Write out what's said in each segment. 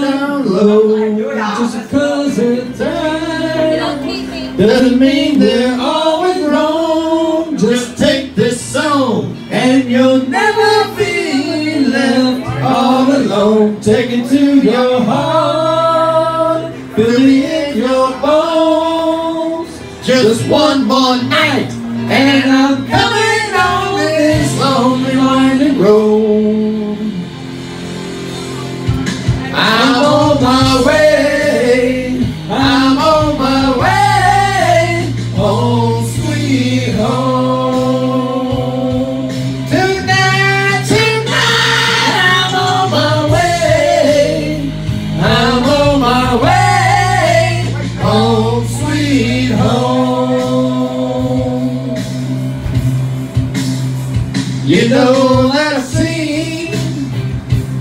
down low. Just because it's time doesn't mean they're always wrong. Just take this song and you'll never be left all alone. Take it to your heart, feel it in your bones. Just one more night, and I'm coming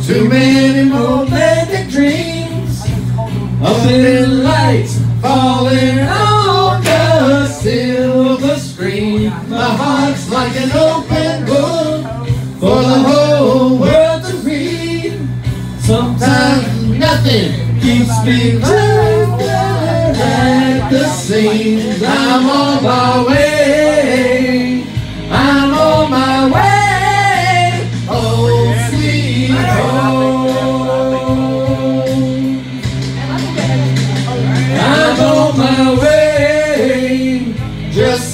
too many romantic dreams of in lights falling on the silver screen. My heart's like an open book for the whole world to read. Sometimes nothing keeps me right at the seams. I'm on my way. Just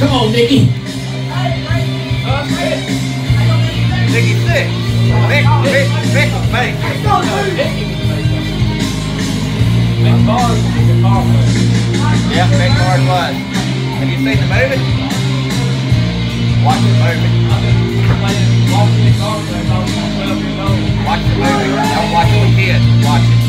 Come on, Nikki. Nikki Sixx. Vic, Vic, Vic, Vic. Yeah, Vic Hard was. Have you seen the movie? Watch the movie. Watch the movie. Don't watch it with kids. Watch it.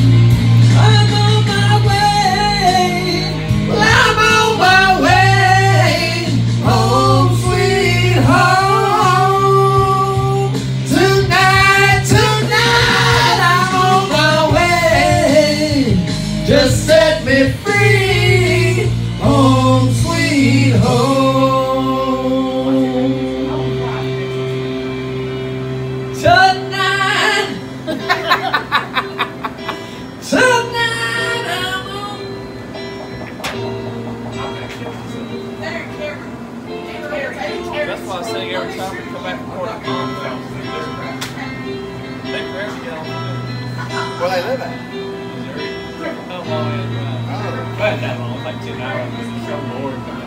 Just set me free. Home, sweet home. Tonight. Tonight I'm. That's why I every time we come back Where they live at? On in, uh, Oh. But that long, like ten hours, just show more.